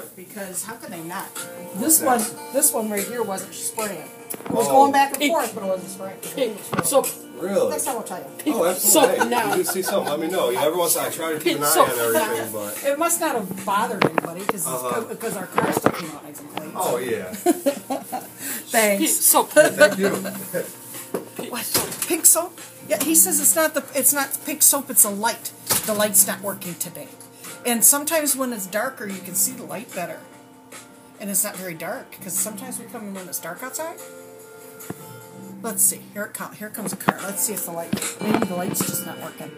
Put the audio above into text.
I think they knew it, because how could they not? This one, this one right here wasn't spraying. It was Oh. going back and forth, but it wasn't spraying. Pink soap. Really? Next time I'll tell you. Oh, So absolutely. Hey, now- you do see something, let me know. Every once in a while, I try to keep an eye So- on everything, but. It must not have bothered anybody, because Uh-huh. because our car still came out nice and clean. Oh, yeah. Pink Thanks. soap. Thank you. What? Pink soap? Yeah, he says it's not the it's not pink soap. It's a light. The light's not working today. And sometimes when it's darker, you can see the light better. And it's not very dark because sometimes we come in when it's dark outside. Let's see. Here it comes. Here comes a car. Let's see if the light. Maybe the light's just not working.